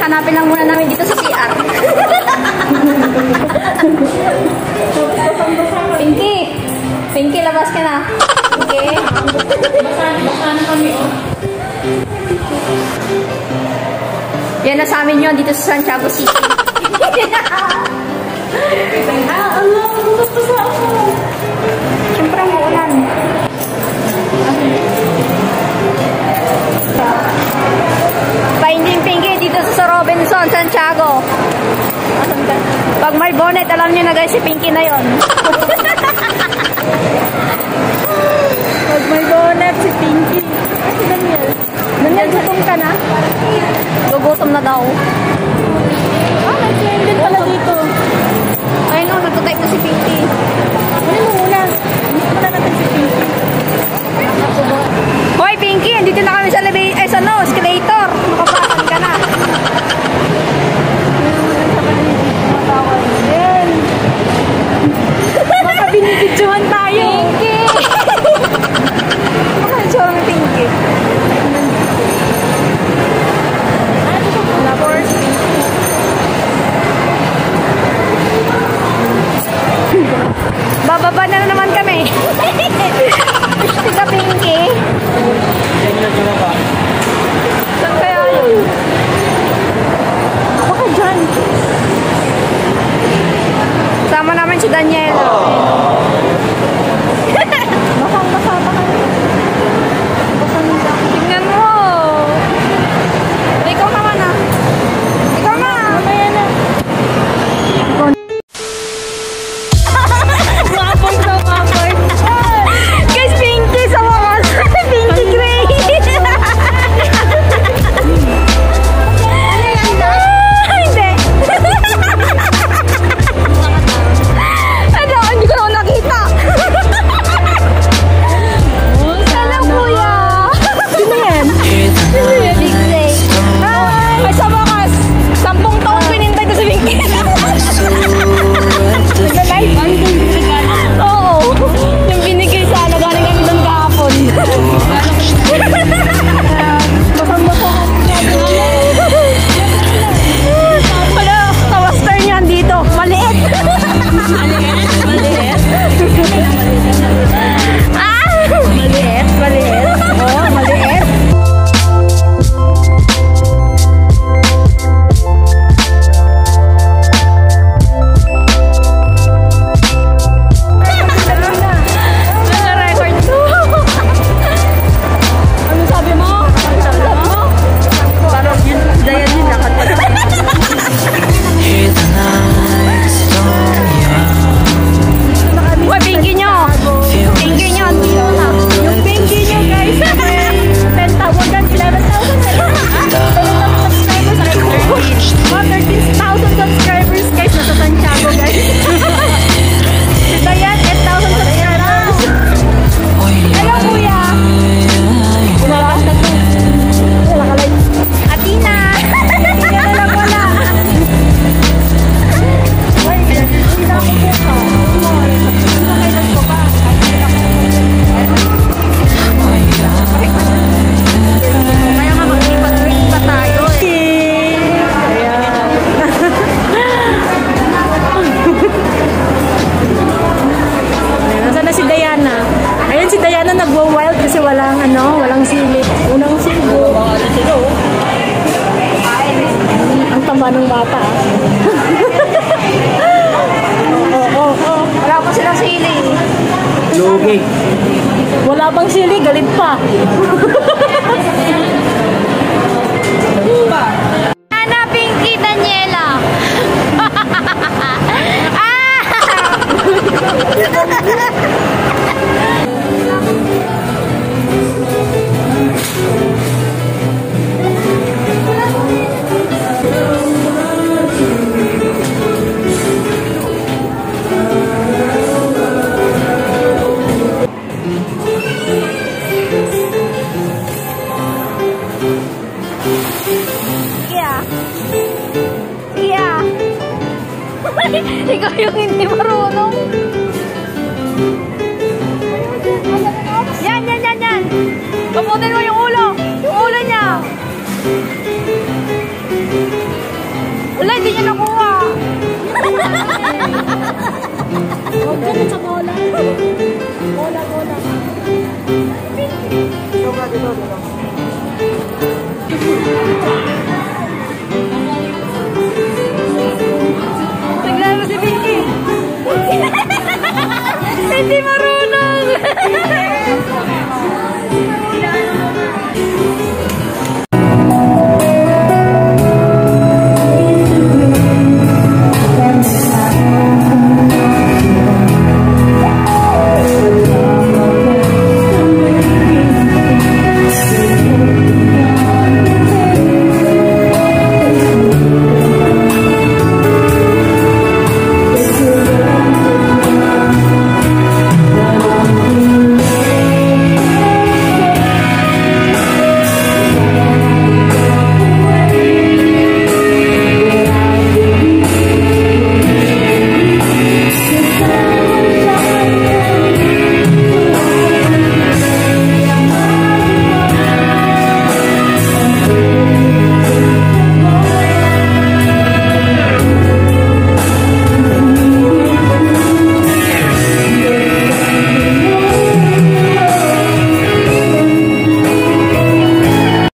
hanapin lang muna namin dito sa CR. Pinky! Pinky, labas ka na. Okay? Yan na sa amin yun dito sa Santiago City. Pag may bonnet, alam niyo na guys, si Pinky na yon. Pag may bonnet si Pinky. Si Daniel. Daniel, gutom ka na? Gugutom na daw. Ah, may friend din pala dito. Ayun no, nagtatype na si Pinky. Ano mo muna? Gusto muna natin si Pinky. Hoy, Pinky, andito na kami sa eh, sa no, escalator. Makapasan ka na. Ayan. Baka binibidyohan tayo. Pinky! Baka yung tsura ni Pinky. Labors. Bababa na, na naman kami. Tika Pinky. Saan kaya yun? Baka dyan. Sama namin si Daniela. Baka, Tama ng bata. Wala pa silang sili. Lugi. Wala bang sili, galit pa. yung hindi marunong. Yan, yan, yan, yan. Kaputin mo yung ulo. Yung ulo niya. Wala, hindi niya nakuha. Huwag ganun sa bola. Bola, bola. Ito ka, dito, dito.